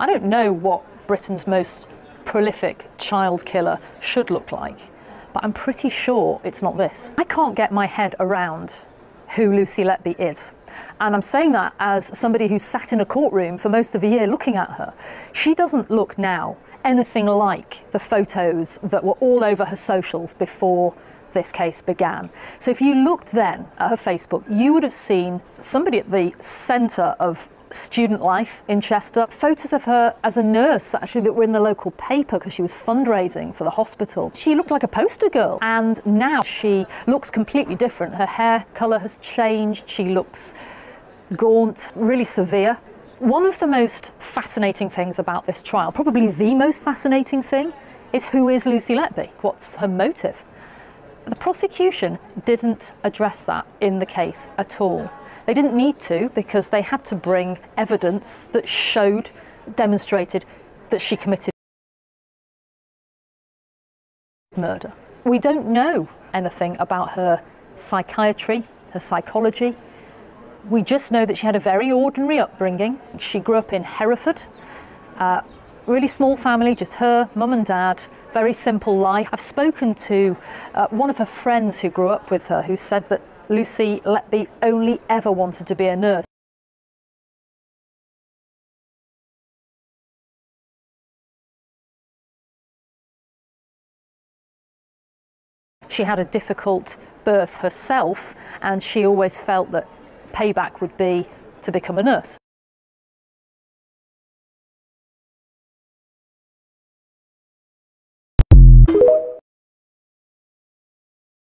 I don't know what Britain's most prolific child killer should look like, but I'm pretty sure it's not this. I can't get my head around who Lucy Letby is. And I'm saying that as somebody who sat in a courtroom for most of a year looking at her. She doesn't look now anything like the photos that were all over her socials before this case began. So if you looked then at her Facebook, you would have seen somebody at the centre of student life in Chester. Photos of her as a nurse actually that were in the local paper because she was fundraising for the hospital. She looked like a poster girl and now she looks completely different. Her hair colour has changed. She looks gaunt, really severe. One of the most fascinating things about this trial, probably the most fascinating thing, is who is Lucy Letby? What's her motive? The prosecution didn't address that in the case at all. They didn't need to because they had to bring evidence that showed, demonstrated that she committed murder. We don't know anything about her psychiatry, her psychology. We just know that she had a very ordinary upbringing. She grew up in Hereford, uh, really small family, just her, mum and dad, very simple life. I've spoken to uh, one of her friends who grew up with her who said that Lucy Letby only ever wanted to be a nurse. She had a difficult birth herself, and she always felt that payback would be to become a nurse.